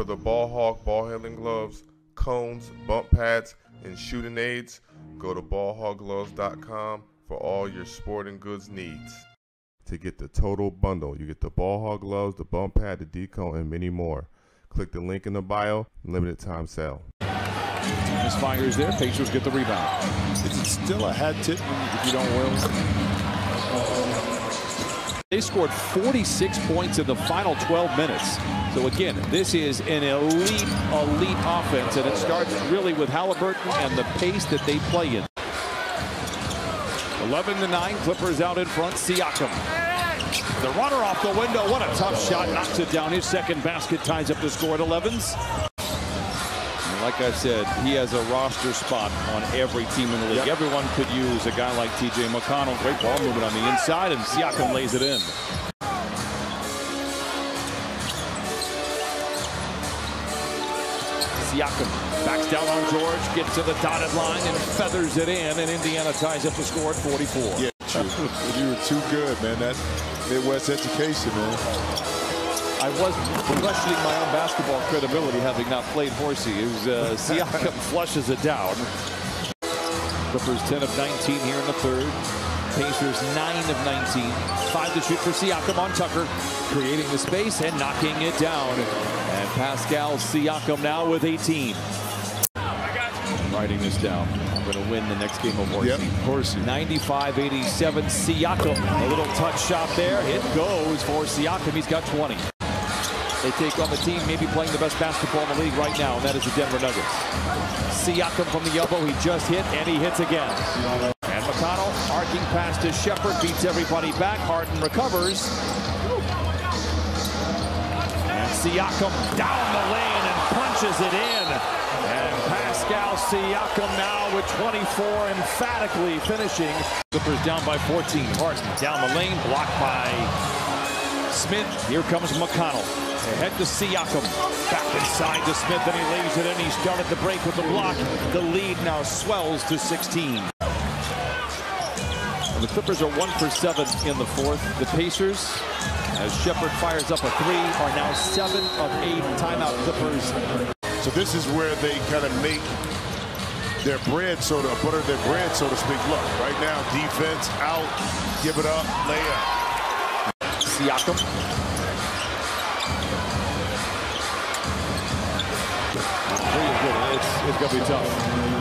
For the Ball Hawk ball handling gloves, cones, bump pads, and shooting aids, go to ballhawkgloves.com for all your sporting goods needs. To get the total bundle, you get the ball hawk gloves, the bump pad, the decone, and many more. Click the link in the bio, limited time sale. Misfires there. Pacers get the rebound. Is it still a hat tip if you don't win? They scored 46 points in the final 12 minutes. So again, this is an elite, elite offense, and it starts really with Halliburton and the pace that they play in. 11 to 9, Clippers out in front. Siakam. The runner off the window. What a tough shot. Knocks it down. His second basket ties up the score at 11s. Like I said, he has a roster spot on every team in the league. Yep. Everyone could use a guy like TJ McConnell. Great ball movement on the inside, and Siakam lays it in. Siakam backs down on George, gets to the dotted line and feathers it in, and Indiana ties up the score at 44. Yeah, true. you were too good, man. That Midwest education, man. I was questioning my own basketball credibility having not played horsey. Uh, Siakam flushes it down. Clippers 10 of 19 here in the third. Pacers 9 of 19. Five to shoot for Siakam on Tucker, creating the space and knocking it down. And Pascal Siakam now with 18. I'm writing this down. I'm going to win the next game of horsey. Yep, horsey. 95-87 Siakam. A little touch shot there. It goes for Siakam. He's got 20. They take on the team maybe playing the best basketball in the league right now, and that is the Denver Nuggets. Siakam from the elbow. He just hit, and he hits again. And McConnell arcing past to Sheppard, beats everybody back. Harden recovers. And Siakam down the lane and punches it in. And Pascal Siakam now with 24 emphatically finishing. Clippers down by 14. Harden down the lane, blocked by Smith. Here comes McConnell. Ahead to Siakam. Back inside to Smith, and he lays it in. He started the break with the block. The lead now swells to 16. And the Clippers are one for seven in the fourth. The Pacers, as Sheppard fires up a three, are now seven of eight. Timeout Clippers. So this is where they kind of make their bread, so to butter their bread, so to speak. Look, right now, defense out, give it up, lay up. Siakam. Eh? It's, it's going to be tough.